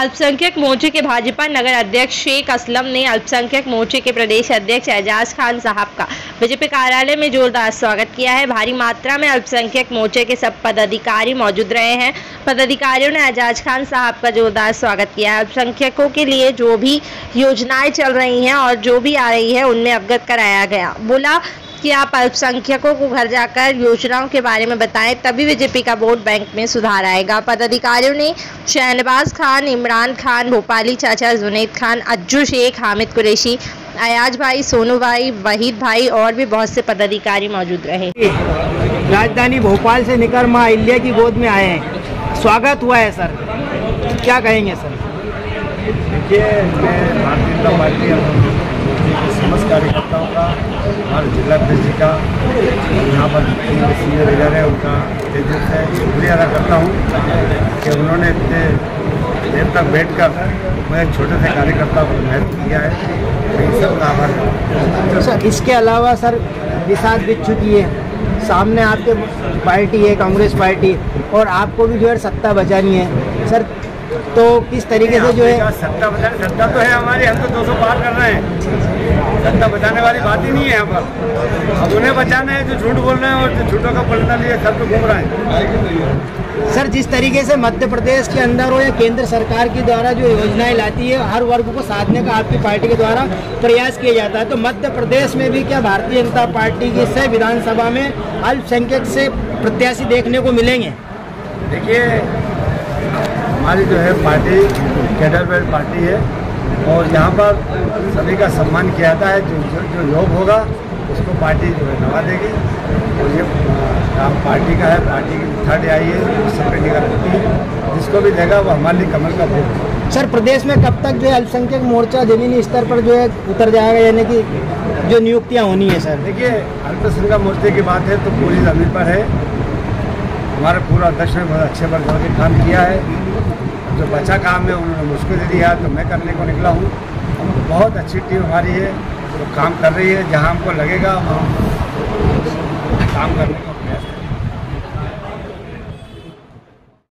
अल्पसंख्यक मोर्चे के भाजपा नगर अध्यक्ष शेख असलम ने अल्पसंख्यक मोर्चे के प्रदेश अध्यक्ष एजाज खान साहब का बीजेपी कार्यालय में जोरदार स्वागत किया है। भारी मात्रा में अल्पसंख्यक मोर्चे के सब पदाधिकारी मौजूद रहे हैं। पदाधिकारियों ने एजाज खान साहब का जोरदार स्वागत किया है। अल्पसंख्यकों के लिए जो भी योजनाएँ चल रही हैं और जो भी आ रही है, उनमें अवगत कराया गया। बोला कि आप अल्पसंख्यकों को घर जाकर योजनाओं के बारे में बताएँ तभी बीजेपी का वोट बैंक में सुधार आएगा। पदाधिकारियों ने शहनवाज खान इमरान खान भोपाली चाचा जुनेद खान अज्जू शेख हामिद कुरैशी अयाज भाई सोनू भाई वहीद भाई और भी बहुत से पदाधिकारी मौजूद रहे। राजधानी भोपाल से निकल माँ अहिल्या की गोद में आए हैं। स्वागत हुआ है सर। क्या कहेंगे सर? देखिए मैं भारतीय जनता पार्टी समस्त कार्यकर्ताओं का हमारे जिला अध्यक्ष जी का, यहाँ पर सीनियर लीडर है, उनका तेजस है। शुक्रिया अदा करता हूँ कि उन्होंने इतने देर तक बैठ कर मैं छोटे से कार्यकर्ता को महत्व किया है। मैं सब आभार सर, इसके अलावा सर, विषाद बीत चुकी है। सामने आपके पार्टी है, कांग्रेस पार्टी, और आपको भी जो है सत्ता बचानी है। सर तो किस तरीके से जो है सत्ता बचाने सत्ता तो है हमारी हम तो 200 पार कर रहे हैं। सत्ता बचाने वाली बात ही नहीं है यहाँ पर। अब उन्हें बचाना है जो झूठ बोल रहे हैं और जो झूठों का पलटा लिए सब तो घूम रहे हैं। सर जिस तरीके से मध्य प्रदेश के अंदर हो या केंद्र सरकार के द्वारा जो योजनाएँ लाती है हर वर्ग को साधने का आपकी पार्टी के द्वारा प्रयास किया जाता है तो मध्य प्रदेश में भी क्या भारतीय जनता पार्टी की से विधानसभा में अल्पसंख्यक से प्रत्याशी देखने को मिलेंगे? देखिए हमारी जो है पार्टी कैडर वेल पार्टी है। और यहाँ पर सभी का सम्मान किया जाता है। जो जो, जो योग होगा उसको पार्टी जो है नवा देगी। और ये काम पार्टी का है पार्टी की थर्ड आई है सब पे निगल होती है। जिसको भी देगा वो हमारे लिए कमल का वोट है। सर प्रदेश में कब तक जो है अल्पसंख्यक मोर्चा जमीनी स्तर पर जो है उतर जाएगा? यानी कि जो नियुक्तियाँ होनी है सर? देखिए अल्पसंख्यक मोर्चे की बात है तो पूरी ज़मीन पर है। हमारे पूरा अध्यक्ष ने बहुत अच्छे पर के काम किया है। जो बचा काम है उन्होंने मुझको दे दिया तो मैं करने को निकला हूँ। बहुत अच्छी टीम हमारी है जो काम कर रही है, जहाँ हमको लगेगा, वहाँ काम करने का